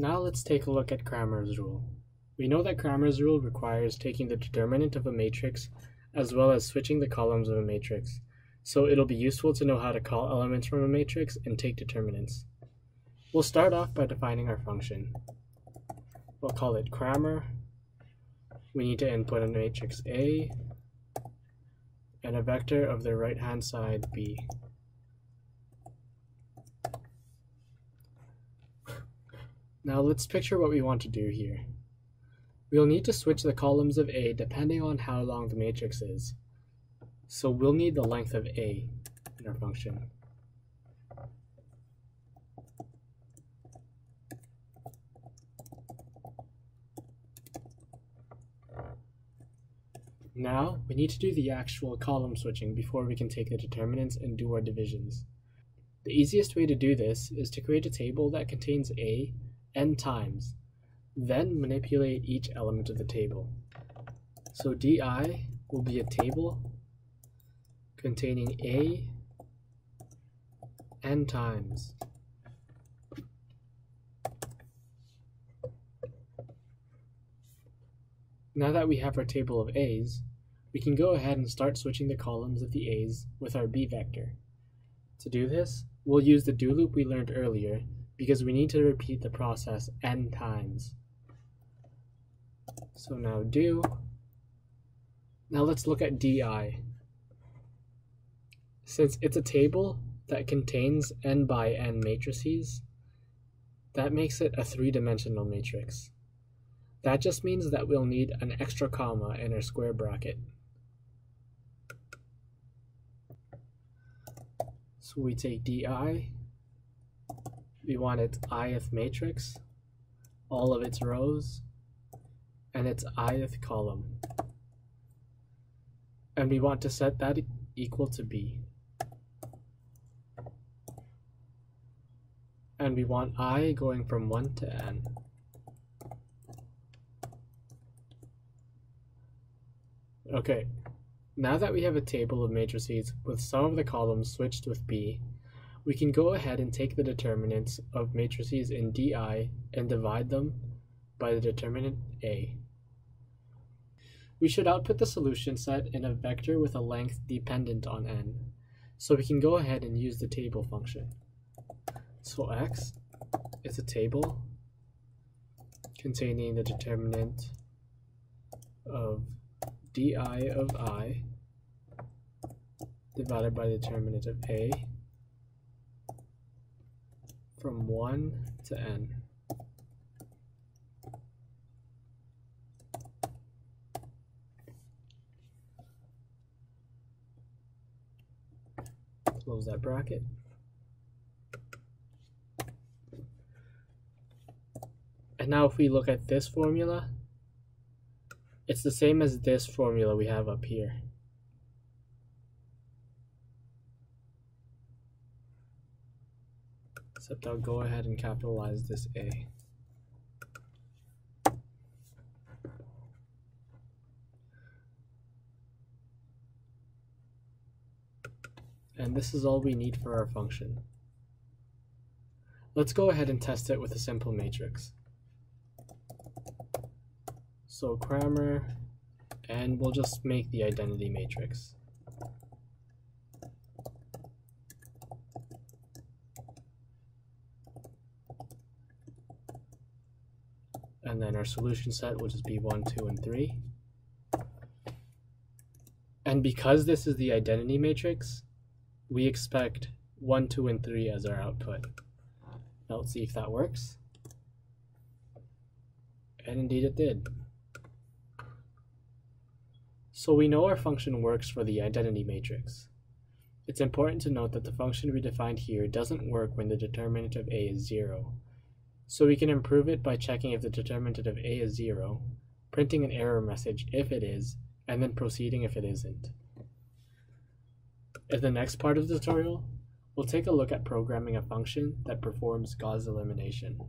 Now let's take a look at Cramer's rule. We know that Cramer's rule requires taking the determinant of a matrix as well as switching the columns of a matrix, so it'll be useful to know how to call elements from a matrix and take determinants. We'll start off by defining our function. We'll call it Cramer. We need to input a matrix A and a vector of the right hand side B. Now let's picture what we want to do here. We'll need to switch the columns of A depending on how long the matrix is. So we'll need the length of A in our function. Now, we need to do the actual column switching before we can take the determinants and do our divisions. The easiest way to do this is to create a table that contains A n times, then manipulate each element of the table. So di will be a table containing A n times. Now that we have our table of A's, we can go ahead and start switching the columns of the A's with our B vector. To do this, we'll use the do loop we learned earlier because we need to repeat the process n times. So now do. Now let's look at di. Since it's a table that contains n by n matrices, that makes it a three-dimensional matrix. That just means that we'll need an extra comma in our square bracket. So we take di, we want its ith matrix, all of its rows, and its ith column. And we want to set that equal to b. And we want i going from 1 to n. Okay, now that we have a table of matrices with some of the columns switched with B, we can go ahead and take the determinants of matrices in DI and divide them by the determinant A. We should output the solution set in a vector with a length dependent on n, so we can go ahead and use the table function. So x is a table containing the determinant of di of i divided by the determinant of a from 1 to n. Close that bracket. And now if we look at this formula, it's the same as this formula we have up here. Except I'll go ahead and capitalize this A. And this is all we need for our function. Let's go ahead and test it with a simple matrix. So Cramer, and we'll just make the identity matrix. And then our solution set will just be 1, 2, and 3. And because this is the identity matrix, we expect 1, 2, and 3 as our output. Now let's see if that works. And indeed it did. So we know our function works for the identity matrix. It's important to note that the function we defined here doesn't work when the determinant of A is 0. So we can improve it by checking if the determinant of A is 0, printing an error message if it is, and then proceeding if it isn't. In the next part of the tutorial, we'll take a look at programming a function that performs Gauss elimination.